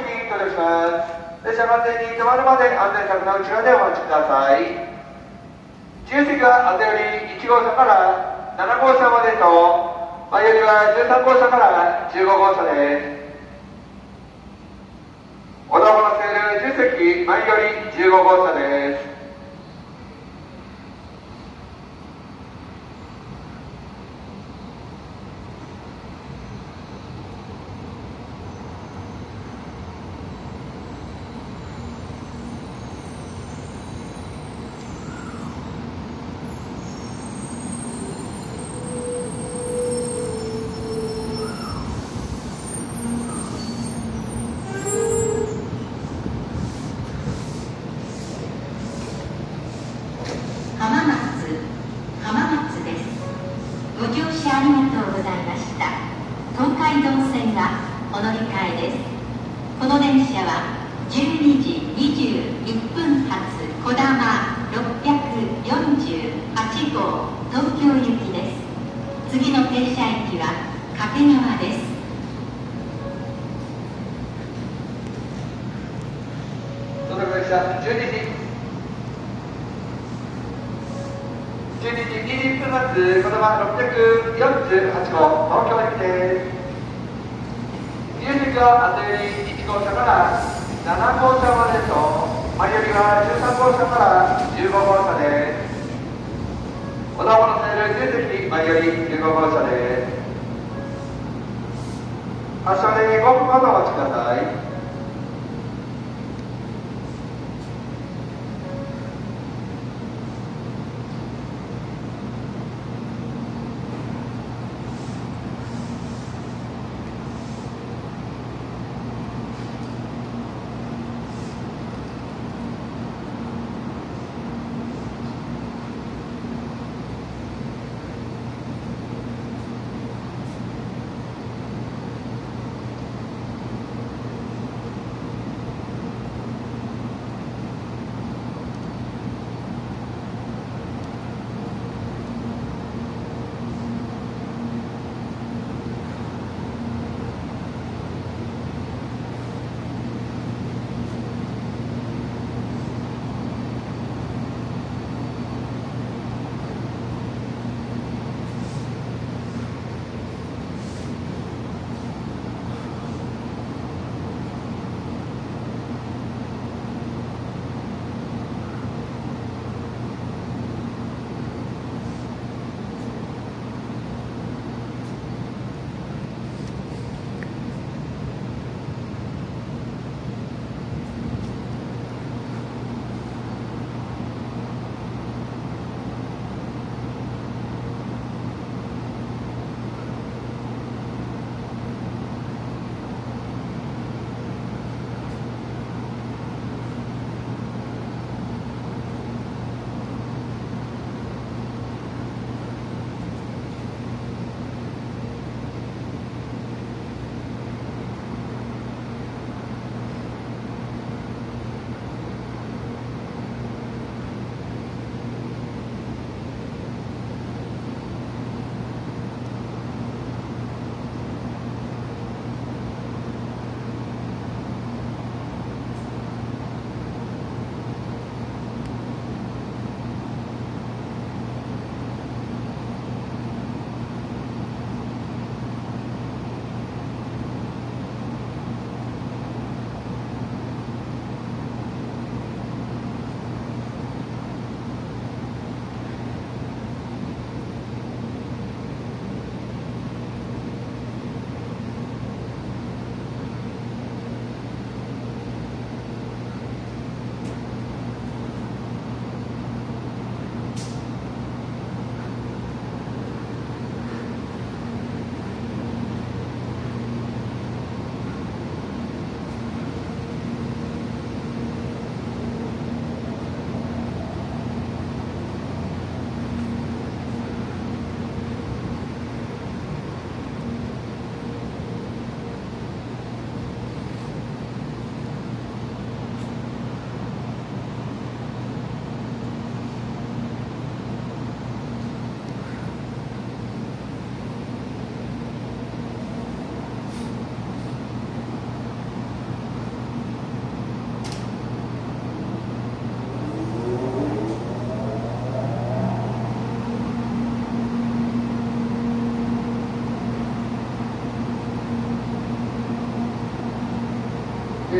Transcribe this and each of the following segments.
38号東京行き到着します。列車完全に止まるまで安全柵の内側でお待ちください。自由席は後より1号車から7号車までと前よりは13号車から15号車です。小田原線10席前より15号車です浜松浜松ですご乗車ありがとうございました東海道線がお乗り換えですこの電車は12時21分発こだま2号東京行きです。次の停車駅は掛川です。到着列車12時。12時20分発こだま648号東京行きです自由席は後より1号車から7号車までと前よりは13号車から15号車です小田原線自由席前より15号車で。す発車で5分ほどお待ちください。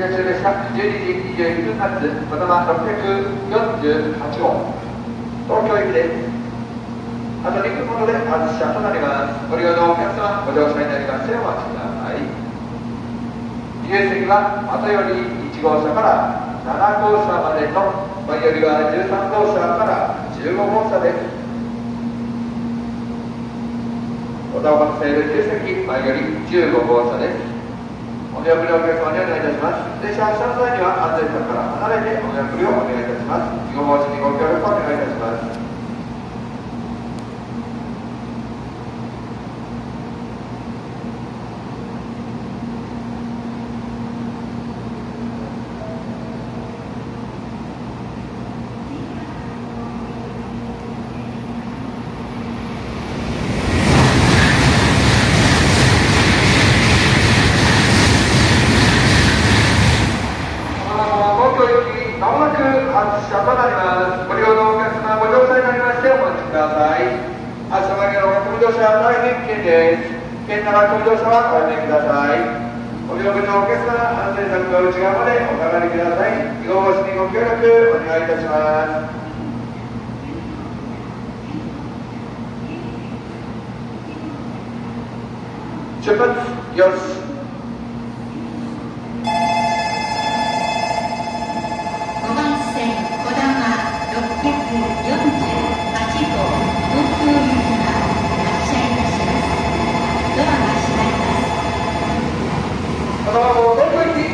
停車中列車12時21分発こだま648号。東京行きです。あと2分ほどで発車となります。ご利用のお客様ご乗車になりましてお待ちください。自由席は後より1号車から7号車までと前よりは13号車から15号車です。小田原西部9席前より15号車です。お見送りをお客様にお願い。い。たします列車発車の際には安全車から離れてお見送りをお願い。い。たしますご申しにご協力をお願い。い。たします東京行きまもなく発車となりますご利用のお客様ご乗車になりましてお待ちください発車前のお客乗車は大変危険です危険な学乗車はおやめくださいご利用のお客様安全策の内側までお下がりくださいごごしにご協力お願いいたします。出発よし。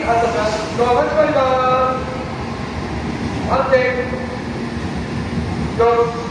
東京行き発車します。ドアが閉まります。安全。よし。